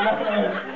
I'm